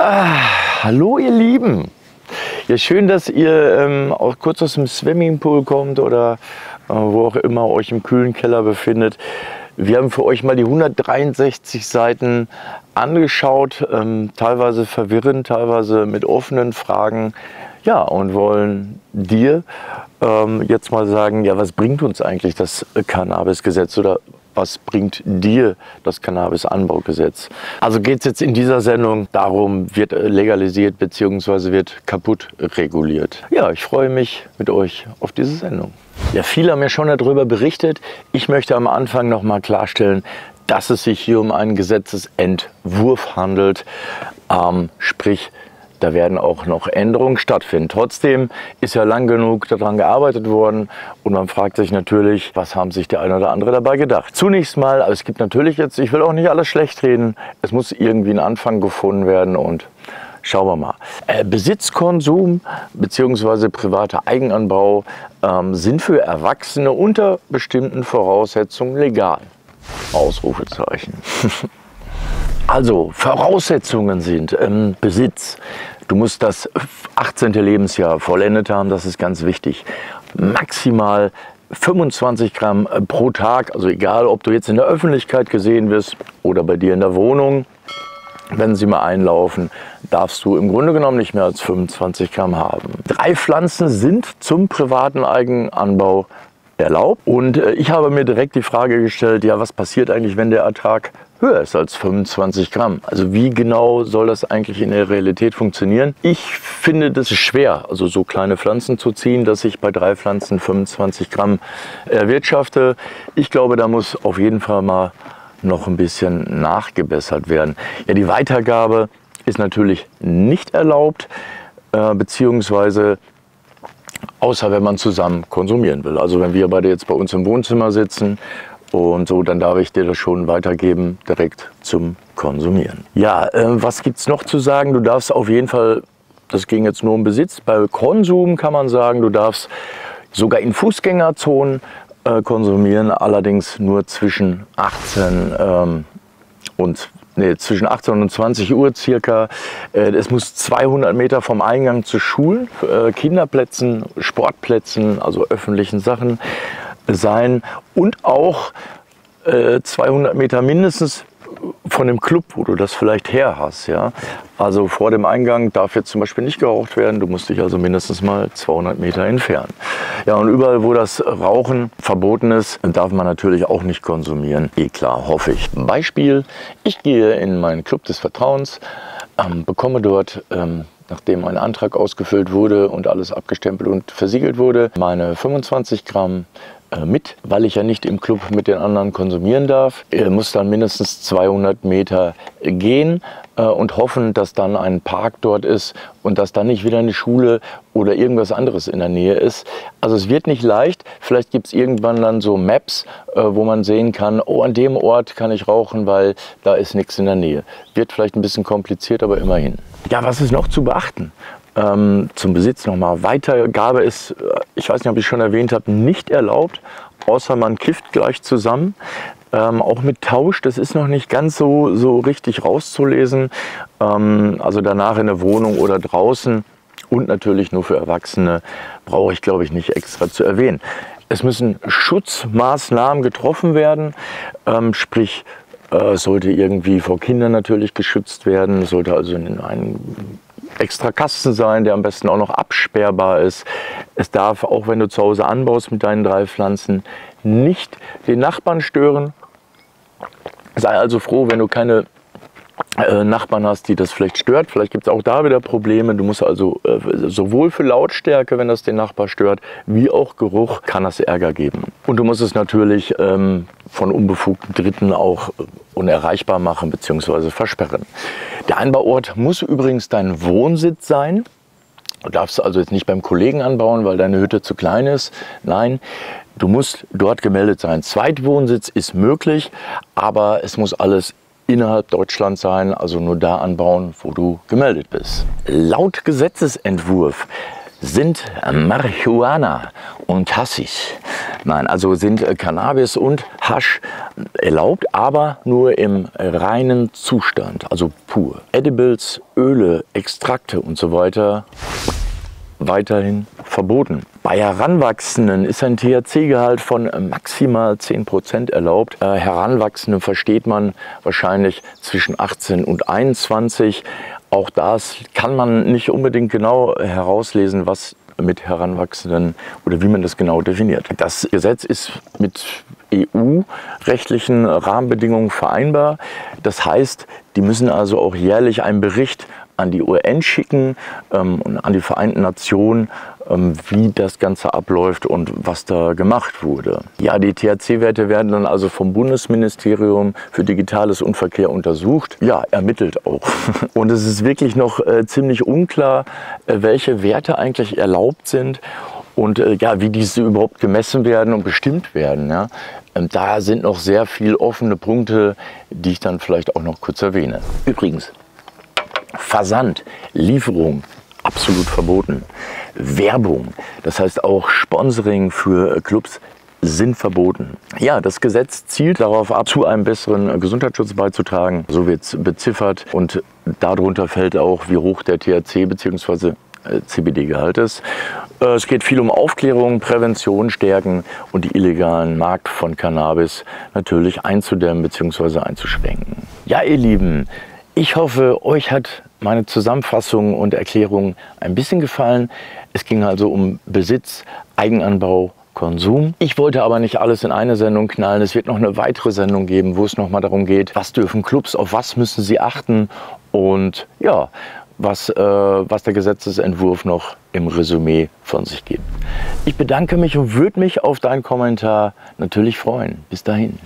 Ah, hallo ihr Lieben. Ja, schön, dass ihr ähm, auch kurz aus dem Swimmingpool kommt oder äh, wo auch immer euch im kühlen Keller befindet. Wir haben für euch mal die 163 Seiten angeschaut, ähm, teilweise verwirrend, teilweise mit offenen Fragen. Ja, und wollen dir ähm, jetzt mal sagen, ja, was bringt uns eigentlich das Cannabisgesetz oder was bringt dir das Cannabis-Anbaugesetz? Also geht es jetzt in dieser Sendung darum, wird legalisiert bzw. wird kaputt reguliert. Ja, ich freue mich mit euch auf diese Sendung. Ja, viele haben ja schon darüber berichtet. Ich möchte am Anfang noch mal klarstellen, dass es sich hier um einen Gesetzesentwurf handelt, ähm, sprich da werden auch noch Änderungen stattfinden. Trotzdem ist ja lang genug daran gearbeitet worden und man fragt sich natürlich, was haben sich der eine oder andere dabei gedacht. Zunächst mal, also es gibt natürlich jetzt, ich will auch nicht alles schlecht reden, es muss irgendwie ein Anfang gefunden werden und Schauen wir mal. Äh, Besitzkonsum bzw. privater Eigenanbau ähm, sind für Erwachsene unter bestimmten Voraussetzungen legal. Ausrufezeichen. Also Voraussetzungen sind ähm, Besitz. Du musst das 18. Lebensjahr vollendet haben, das ist ganz wichtig. Maximal 25 Gramm äh, pro Tag, also egal, ob du jetzt in der Öffentlichkeit gesehen wirst oder bei dir in der Wohnung, wenn sie mal einlaufen, darfst du im Grunde genommen nicht mehr als 25 Gramm haben. Drei Pflanzen sind zum privaten Eigenanbau erlaubt. Und äh, ich habe mir direkt die Frage gestellt, ja, was passiert eigentlich, wenn der Ertrag höher ist als 25 Gramm. Also wie genau soll das eigentlich in der Realität funktionieren? Ich finde das schwer, also so kleine Pflanzen zu ziehen, dass ich bei drei Pflanzen 25 Gramm erwirtschafte. Ich glaube, da muss auf jeden Fall mal noch ein bisschen nachgebessert werden. Ja, die Weitergabe ist natürlich nicht erlaubt, äh, beziehungsweise außer wenn man zusammen konsumieren will. Also wenn wir beide jetzt bei uns im Wohnzimmer sitzen und so, dann darf ich dir das schon weitergeben, direkt zum Konsumieren. Ja, äh, was gibt es noch zu sagen? Du darfst auf jeden Fall, das ging jetzt nur um Besitz, bei Konsum kann man sagen, du darfst sogar in Fußgängerzonen äh, konsumieren, allerdings nur zwischen 18 ähm, und nee, zwischen 18 und 20 Uhr circa. Äh, es muss 200 Meter vom Eingang zu Schulen, äh, Kinderplätzen, Sportplätzen, also öffentlichen Sachen sein und auch äh, 200 Meter mindestens von dem Club, wo du das vielleicht her hast. Ja? Also vor dem Eingang darf jetzt zum Beispiel nicht geraucht werden. Du musst dich also mindestens mal 200 Meter entfernen. Ja, und überall, wo das Rauchen verboten ist, darf man natürlich auch nicht konsumieren. Eh klar, hoffe ich. Beispiel, ich gehe in meinen Club des Vertrauens, ähm, bekomme dort ähm, nachdem mein Antrag ausgefüllt wurde und alles abgestempelt und versiegelt wurde, meine 25 Gramm mit, weil ich ja nicht im Club mit den anderen konsumieren darf. Er muss dann mindestens 200 Meter gehen äh, und hoffen, dass dann ein Park dort ist und dass dann nicht wieder eine Schule oder irgendwas anderes in der Nähe ist. Also es wird nicht leicht. Vielleicht gibt es irgendwann dann so Maps, äh, wo man sehen kann, oh, an dem Ort kann ich rauchen, weil da ist nichts in der Nähe. Wird vielleicht ein bisschen kompliziert, aber immerhin. Ja, was ist noch zu beachten? Ähm, zum Besitz nochmal. Weitergabe ist, äh, ich weiß nicht, ob ich schon erwähnt habe, nicht erlaubt, außer man kifft gleich zusammen. Ähm, auch mit Tausch, das ist noch nicht ganz so, so richtig rauszulesen. Ähm, also danach in der Wohnung oder draußen und natürlich nur für Erwachsene brauche ich, glaube ich, nicht extra zu erwähnen. Es müssen Schutzmaßnahmen getroffen werden, ähm, sprich, äh, sollte irgendwie vor Kindern natürlich geschützt werden, sollte also in einen extra Kasten sein, der am besten auch noch absperrbar ist. Es darf, auch wenn du zu Hause anbaust mit deinen drei Pflanzen, nicht den Nachbarn stören. Sei also froh, wenn du keine Nachbarn hast, die das vielleicht stört. Vielleicht gibt es auch da wieder Probleme. Du musst also äh, sowohl für Lautstärke, wenn das den Nachbar stört, wie auch Geruch, kann das Ärger geben. Und du musst es natürlich ähm, von unbefugten Dritten auch äh, unerreichbar machen bzw. versperren. Der Anbauort muss übrigens dein Wohnsitz sein. Du darfst also jetzt nicht beim Kollegen anbauen, weil deine Hütte zu klein ist. Nein, du musst dort gemeldet sein. Zweitwohnsitz ist möglich, aber es muss alles innerhalb Deutschlands sein, also nur da anbauen, wo du gemeldet bist. Laut Gesetzesentwurf Sind Marihuana und Hassis, nein, also sind Cannabis und Hasch erlaubt, aber nur im reinen Zustand, also pur. Edibles, Öle, Extrakte und so weiter weiterhin verboten. Bei Heranwachsenden ist ein THC-Gehalt von maximal 10% erlaubt. Äh, Heranwachsende versteht man wahrscheinlich zwischen 18 und 21. Auch das kann man nicht unbedingt genau herauslesen, was mit Heranwachsenden oder wie man das genau definiert. Das Gesetz ist mit EU-rechtlichen Rahmenbedingungen vereinbar. Das heißt, die müssen also auch jährlich einen Bericht an die UN schicken ähm, und an die Vereinten Nationen, ähm, wie das Ganze abläuft und was da gemacht wurde. Ja, die THC-Werte werden dann also vom Bundesministerium für Digitales und Verkehr untersucht. Ja, ermittelt auch. Und es ist wirklich noch äh, ziemlich unklar, äh, welche Werte eigentlich erlaubt sind und äh, ja, wie diese überhaupt gemessen werden und bestimmt werden. Ja. Ähm, da sind noch sehr viele offene Punkte, die ich dann vielleicht auch noch kurz erwähne. Übrigens, Versand, Lieferung, absolut verboten. Werbung, das heißt auch Sponsoring für Clubs, sind verboten. Ja, das Gesetz zielt darauf ab, zu einem besseren Gesundheitsschutz beizutragen. So wird es beziffert und darunter fällt auch, wie hoch der THC bzw. CBD-Gehalt ist. Äh, es geht viel um Aufklärung, Prävention stärken und die illegalen Markt von Cannabis natürlich einzudämmen bzw. einzuschränken. Ja, ihr Lieben, ich hoffe, euch hat meine Zusammenfassung und Erklärung ein bisschen gefallen. Es ging also um Besitz, Eigenanbau, Konsum. Ich wollte aber nicht alles in eine Sendung knallen. Es wird noch eine weitere Sendung geben, wo es nochmal darum geht, was dürfen Clubs, auf was müssen sie achten und ja, was, äh, was der Gesetzesentwurf noch im Resümee von sich gibt. Ich bedanke mich und würde mich auf deinen Kommentar natürlich freuen. Bis dahin.